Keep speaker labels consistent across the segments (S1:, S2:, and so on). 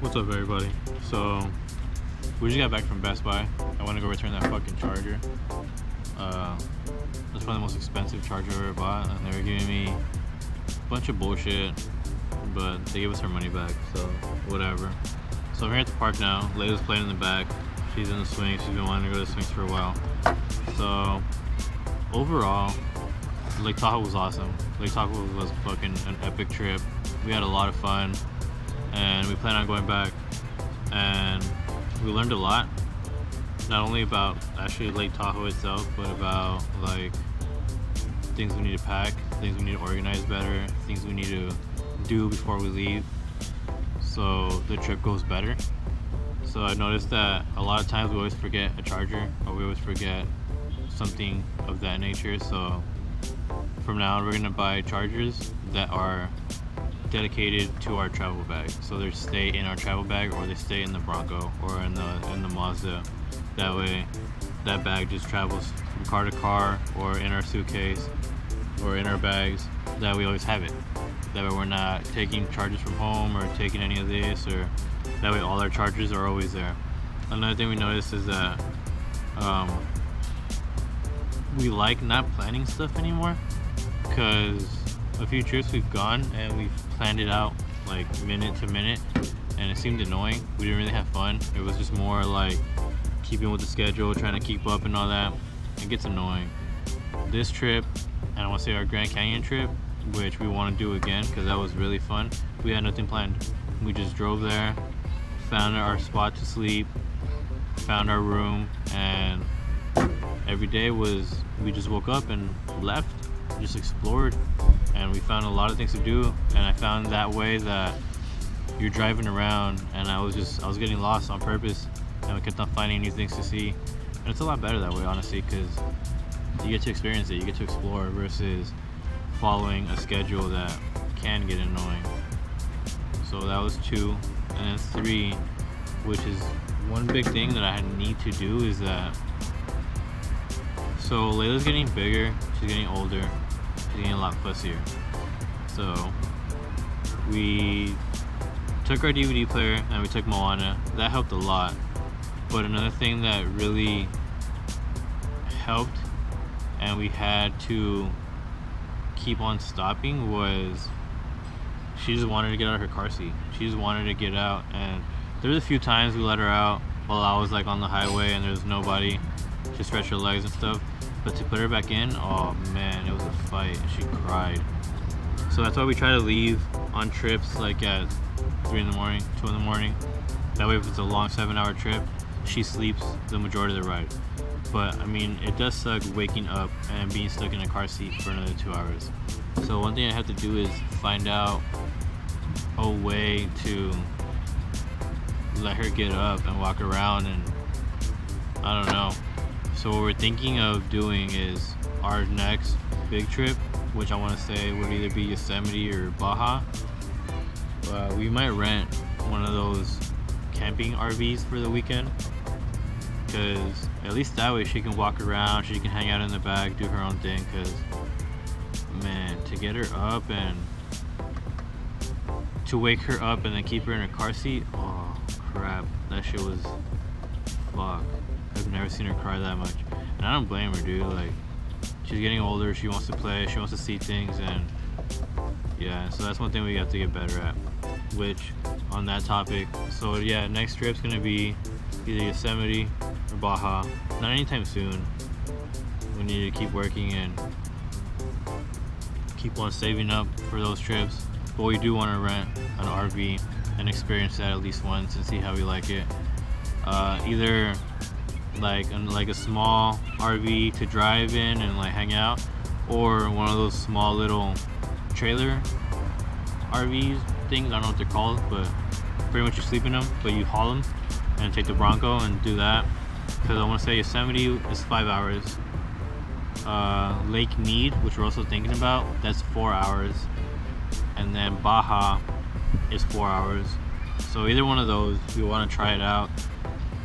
S1: What's up everybody? So we just got back from Best Buy. I want to go return that fucking charger. Uh, that's probably the most expensive charger I ever bought and they were giving me a bunch of bullshit but they gave us our money back so whatever. So I'm here at the park now. Layla's playing in the back. She's in the swing. She's been wanting to go to the swings for a while. So overall, Lake Tahoe was awesome. Lake Tahoe was fucking an epic trip. We had a lot of fun and we plan on going back and we learned a lot not only about actually Lake Tahoe itself but about like things we need to pack things we need to organize better things we need to do before we leave so the trip goes better so I noticed that a lot of times we always forget a charger or we always forget something of that nature so from now on we're gonna buy chargers that are dedicated to our travel bag. So they stay in our travel bag or they stay in the Bronco or in the in the Mazda. That way that bag just travels from car to car or in our suitcase or in our bags. That we always have it. That way we're not taking charges from home or taking any of this or that way all our charges are always there. Another thing we noticed is that um, we like not planning stuff anymore because a few trips we've gone and we've planned it out like minute to minute and it seemed annoying. We didn't really have fun. It was just more like keeping with the schedule, trying to keep up and all that. It gets annoying. This trip, and I want to say our Grand Canyon trip, which we want to do again because that was really fun. We had nothing planned. We just drove there, found our spot to sleep, found our room, and every day was we just woke up and left, just explored, and we found a lot of things to do and I found that way that you're driving around and I was just I was getting lost on purpose and we kept on finding new things to see and it's a lot better that way honestly because you get to experience it you get to explore versus following a schedule that can get annoying so that was two and then three which is one big thing that I need to do is that so Layla's getting bigger she's getting older she's getting a lot fussier. So we took our DVD player and we took Moana. That helped a lot. But another thing that really helped and we had to keep on stopping was she just wanted to get out of her car seat. She just wanted to get out and there was a few times we let her out while I was like on the highway and there was nobody to stretch her legs and stuff. But to put her back in, oh man, it was a fight. She cried. So that's why we try to leave on trips like at 3 in the morning, 2 in the morning. That way if it's a long 7 hour trip, she sleeps the majority of the ride. But I mean, it does suck waking up and being stuck in a car seat for another 2 hours. So one thing I have to do is find out a way to let her get up and walk around and I don't know so what we're thinking of doing is our next big trip, which I want to say would either be Yosemite or Baja. Uh, we might rent one of those camping RVs for the weekend because at least that way she can walk around, she can hang out in the back, do her own thing because man, to get her up and to wake her up and then keep her in her car seat, oh crap, that shit was fuck. I've never seen her cry that much. And I don't blame her, dude. Like, she's getting older. She wants to play. She wants to see things. And yeah, so that's one thing we have to get better at. Which, on that topic, so yeah, next trip's gonna be either Yosemite Baja. Not anytime soon. We need to keep working and keep on saving up for those trips. But we do want to rent an RV and experience that at least once and see how we like it. Uh, either like like a small RV to drive in and like hang out or one of those small little trailer RVs things I don't know what they're called but pretty much you sleep in them but you haul them and take the Bronco and do that because I want to say Yosemite is five hours uh, Lake Mead which we're also thinking about that's four hours and then Baja is four hours so either one of those we want to try it out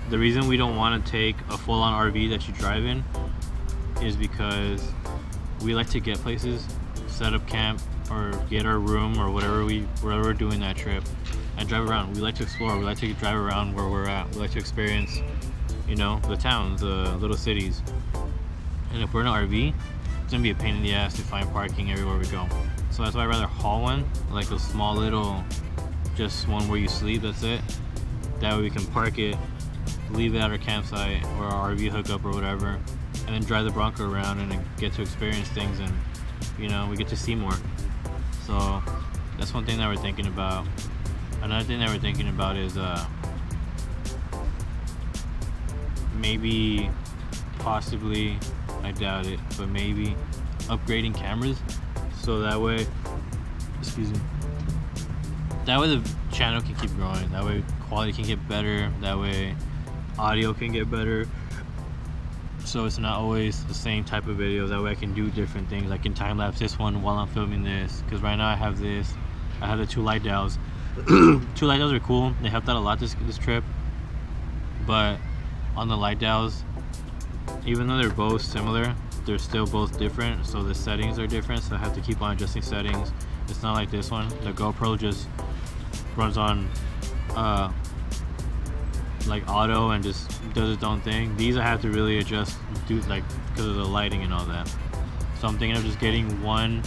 S1: the reason we don't want to take a full-on RV that you drive in is because we like to get places, set up camp, or get our room or whatever we wherever we're doing that trip, and drive around. We like to explore. We like to drive around where we're at. We like to experience, you know, the towns, the little cities. And if we're in an RV, it's gonna be a pain in the ass to find parking everywhere we go. So that's why I'd rather haul one, like a small little, just one where you sleep. That's it. That way we can park it, leave it at our campsite or our RV hookup or whatever, and then drive the Bronco around and get to experience things and you know we get to see more. So that's one thing that we're thinking about. Another thing that we're thinking about is uh, maybe, possibly, I doubt it, but maybe upgrading cameras so that way, excuse me, that way the channel can keep growing. That way quality can get better. That way audio can get better so it's not always the same type of videos that way I can do different things I can time lapse this one while I'm filming this because right now I have this I have the two Lightdows two Lightdows are cool they helped out a lot this, this trip but on the Lightdows even though they're both similar they're still both different so the settings are different so I have to keep on adjusting settings it's not like this one the GoPro just runs on uh, like auto and just does its own thing. These I have to really adjust, do like because of the lighting and all that. So I'm thinking of just getting one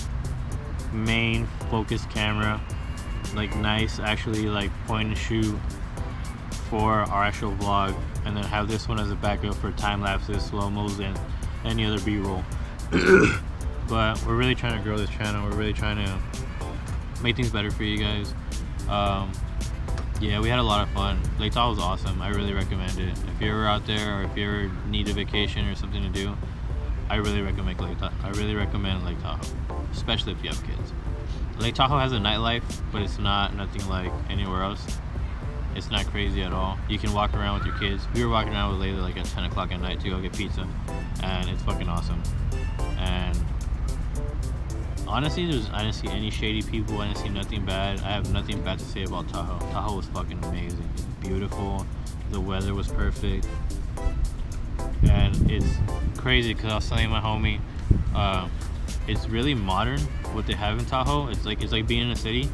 S1: main focus camera, like nice, actually like point and shoot for our actual vlog, and then have this one as a backup for time lapses, slow mos, and any other B-roll. but we're really trying to grow this channel. We're really trying to make things better for you guys. Um, yeah, we had a lot of fun. Lake Tahoe was awesome. I really recommend it. If you're ever out there or if you ever need a vacation or something to do, I really recommend Lake Tahoe. I really recommend Lake Tahoe, especially if you have kids. Lake Tahoe has a nightlife, but it's not nothing like anywhere else. It's not crazy at all. You can walk around with your kids. We were walking around with Layla like at 10 o'clock at night to go get pizza, and it's fucking awesome. And honestly, there's I didn't see any shady people. I didn't see nothing bad. I have nothing bad to say about Tahoe. Tahoe was fucking amazing. It's beautiful. The weather was perfect, and it's crazy because I was telling my homie, uh, it's really modern what they have in Tahoe. It's like it's like being in a city,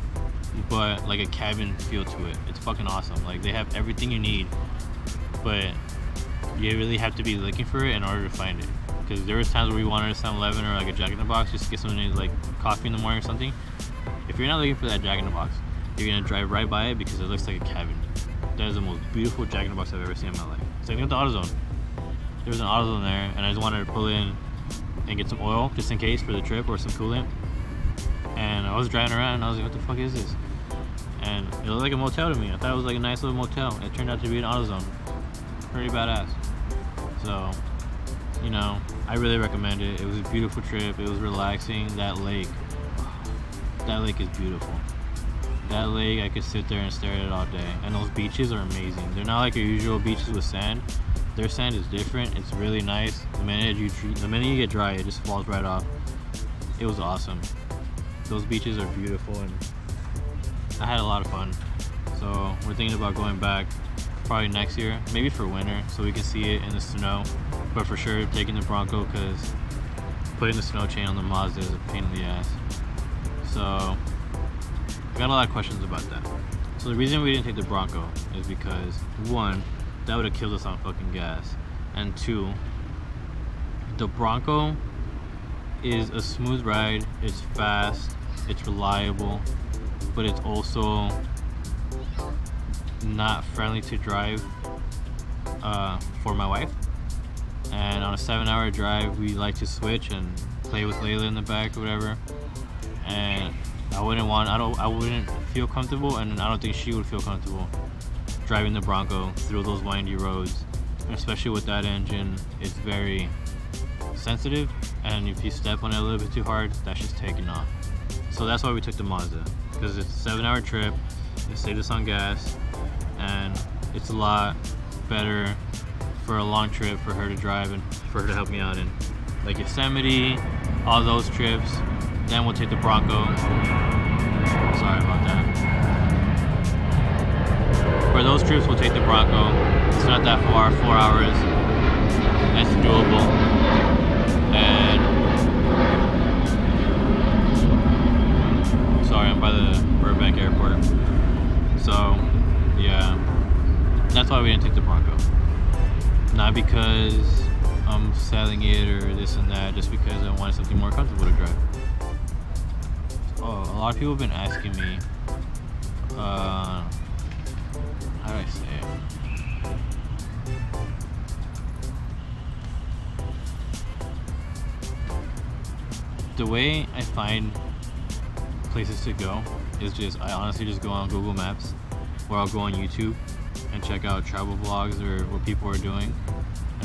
S1: but like a cabin feel to it. It's fucking awesome. Like they have everything you need, but you really have to be looking for it in order to find it because there was times where we wanted a 7-Eleven or like a Jack in the Box just to get something like coffee in the morning or something. If you're not looking for that Jack in the Box, you're gonna drive right by it because it looks like a cabin. That is the most beautiful Jack in the Box I've ever seen in my life. Same thing with the AutoZone. There was an AutoZone there, and I just wanted to pull in and get some oil just in case for the trip or some coolant. And I was driving around, and I was like, "What the fuck is this?" And it looked like a motel to me. I thought it was like a nice little motel. It turned out to be an AutoZone. Pretty badass. So you know, I really recommend it. It was a beautiful trip. It was relaxing. That lake, that lake is beautiful. That lake, I could sit there and stare at it all day. And those beaches are amazing. They're not like your usual beaches with sand. Their sand is different. It's really nice. The minute you the minute you get dry, it just falls right off. It was awesome. Those beaches are beautiful, and I had a lot of fun. So we're thinking about going back probably next year, maybe for winter, so we can see it in the snow. But for sure, taking the Bronco because putting the snow chain on the Mazda is a pain in the ass. So I got a lot of questions about that. So the reason we didn't take the Bronco is because one, that would have killed us on fucking gas, and two, the Bronco is a smooth ride. It's fast. It's reliable, but it's also not friendly to drive uh, for my wife. And on a seven hour drive, we like to switch and play with Layla in the back or whatever. And I wouldn't want, I don't, I wouldn't feel comfortable, and I don't think she would feel comfortable driving the Bronco through those windy roads. especially with that engine, it's very sensitive, and if you step on it a little bit too hard, that's just taking off. So that's why we took the Mazda, because it's a seven hour trip, it saved us on gas, and it's a lot better for a long trip for her to drive and for her to help me out in. Like Yosemite, all those trips. Then we'll take the Bronco. Sorry about that. For those trips, we'll take the Bronco. It's not that far, four hours. That's doable. Sorry, I'm by the Burbank Airport. So, yeah, that's why we didn't take the Bronco. Not because I'm selling it or this and that, just because I wanted something more comfortable to drive. Oh, a lot of people have been asking me, uh, how do I say it? The way I find places to go is just, I honestly just go on Google Maps or I'll go on YouTube and check out travel vlogs or what people are doing.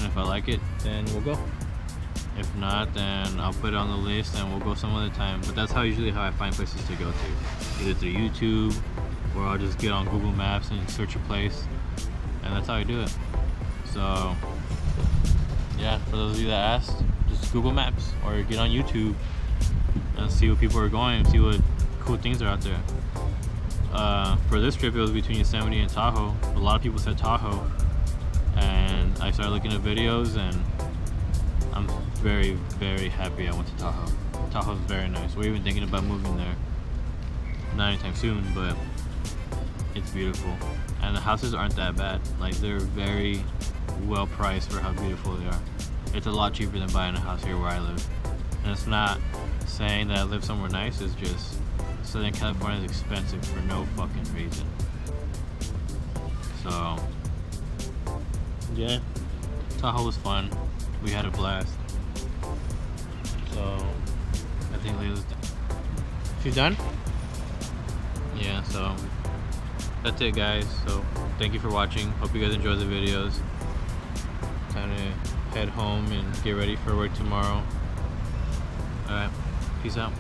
S1: And if I like it, then we'll go. If not, then I'll put it on the list and we'll go some other time. But that's how usually how I find places to go to. Either through YouTube or I'll just get on Google Maps and search a place. And that's how I do it. So, yeah, for those of you that asked, just Google Maps or get on YouTube and see what people are going, see what cool things are out there. Uh, for this trip, it was between Yosemite and Tahoe. A lot of people said Tahoe, I started looking at videos, and I'm very, very happy I went to Tahoe. Tahoe's very nice. We're even thinking about moving there. Not anytime soon, but it's beautiful. And the houses aren't that bad. Like, they're very well priced for how beautiful they are. It's a lot cheaper than buying a house here where I live. And it's not saying that I live somewhere nice, it's just Southern California is expensive for no fucking reason. So, yeah, Tahoe was fun. We had a blast. So, I think Layla's done. She's done? Yeah, so that's it guys. So, thank you for watching. Hope you guys enjoy the videos. Time to head home and get ready for work tomorrow. Alright, peace out.